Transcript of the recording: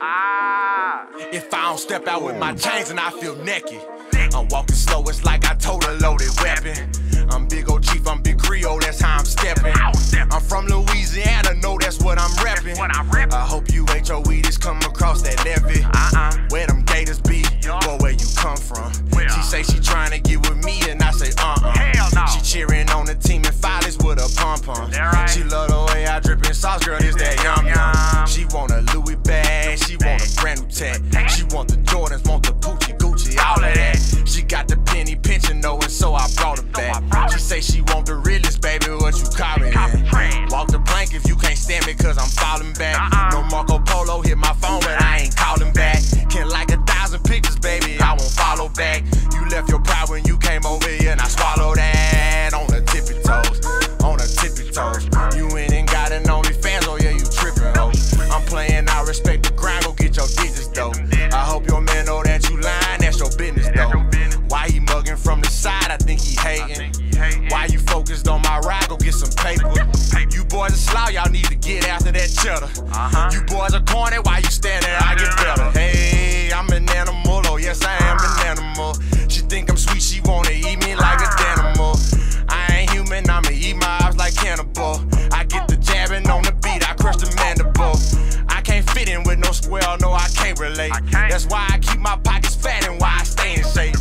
Ah. If I don't step out with my chains and I feel naked. I'm walking slow, it's like I told a loaded weapon. I'm big old chief, I'm big Creole, that's how I'm stepping. I'm from Louisiana, know that's what I'm repping. I hope you weed is coming across that levee. Uh-uh. Where them gators be, where you come from? She say she trying to get a pom pom. That right. She love the way I drip in sauce, girl, this that yum yum. She want a Louis bag, she want a brand new tag. She want the Jordans, want the Gucci, Gucci, all of that. She got the penny pinching though, and so I brought her back. She say she want the realest, baby, what you call me? Walk the plank if you can't stand me, cause I'm falling back. No Marco Polo, hit my phone, but I ain't calling back. Can't like a thousand pictures, baby, I won't follow back. You left your pride when you You ain't even got an OnlyFans, oh yeah, you tripping, ho. I'm playing, I respect the grind, go get your digits, though. I hope your man know that you lying, that's your business, though. Why he mugging from the side? I think he hating. Why you focused on my ride? Go get some paper. You boys are slow, y'all need to get after that cheddar. Uh-huh. You boys are corny, why you standing? I get better. Hey, I'm an animal, oh yes I am an animal. She think I'm sweet, she wanna eat me like a animal. I ain't human, I'ma eat my eyes like cannibal. Can't relate. I can't. That's why I keep my pockets fat and why I stay in shape.